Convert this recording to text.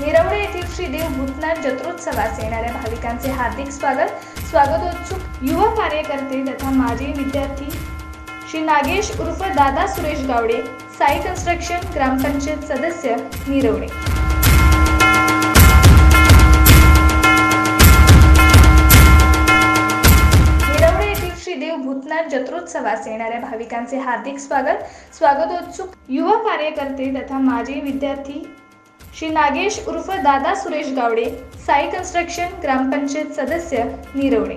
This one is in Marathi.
निरवडे येथील श्रीदेव भूतनाथ जत्रोत्सवास येणाऱ्या भाविकांचे हार्दिक स्वागत. स्वागतोत्सुक युवा कार्यकर्ते तथा माजी विद्यार्थी श्री नागेश उर्फ दादा सुरेश गावडे साई कन्स्ट्रक्शन ग्रामपंचायत सदस्य निरवडे निरवडे येथील भूतनाथ जत्रोत्सवास येणाऱ्या भाविकांचे हार्दिक स्वागत. स्वागतोत्सुक युवा कार्यकर्ते तथा माजी विद्यार्थी श्री नागेश उर्फ दादा सुरेश गावडे साई कन्स्ट्रक्शन ग्रामपंचायत सदस्य निरवडे